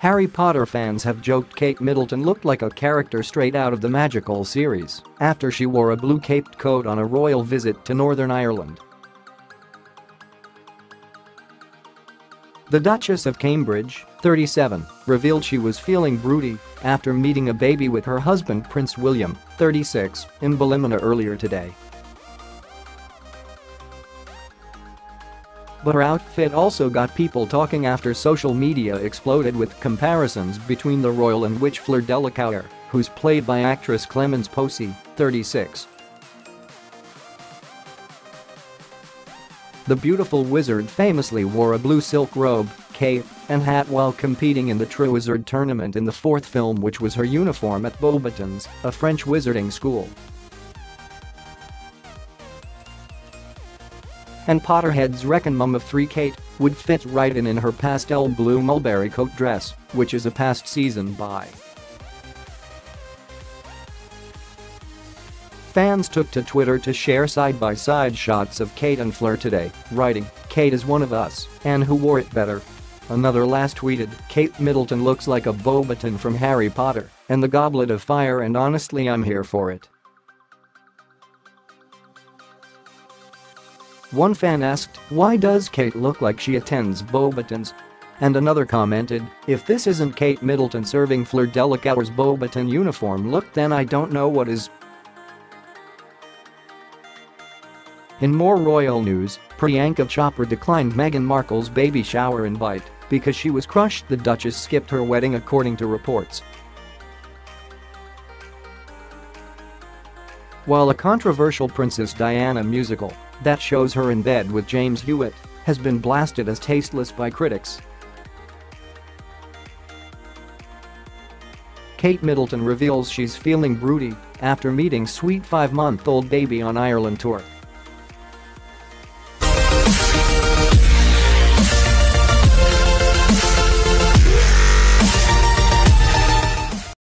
Harry Potter fans have joked Kate Middleton looked like a character straight out of the magical series after she wore a blue-caped coat on a royal visit to Northern Ireland. The Duchess of Cambridge, 37, revealed she was feeling broody after meeting a baby with her husband Prince William, 36, in Ballymena earlier today. But her outfit also got people talking after social media exploded with comparisons between the royal and witch Fleur Delacour, who's played by actress Clemence Poesy, 36. The beautiful wizard famously wore a blue silk robe, cape, and hat while competing in the Triwizard tournament in the fourth film which was her uniform at Beauxbatons, a French wizarding school. And Potterheads reckon Mum of Three Kate would fit right in in her pastel blue mulberry coat dress, which is a past season buy. Fans took to Twitter to share side-by-side -side shots of Kate and Fleur today, writing, Kate is one of us, and who wore it better? Another last tweeted, Kate Middleton looks like a Beauxbaton from Harry Potter and the Goblet of Fire and honestly I'm here for it. One fan asked, why does Kate look like she attends Beauxbatons? And another commented, if this isn't Kate Middleton serving Fleur Delacour's Beauxbaton uniform look then I don't know what is. In more royal news, Priyanka Chopra declined Meghan Markle's baby shower invite because she was crushed the Duchess skipped her wedding according to reports. While a controversial Princess Diana musical that shows her in bed with James Hewitt has been blasted as tasteless by critics. Kate Middleton reveals she's feeling broody after meeting sweet five-month-old baby on Ireland tour.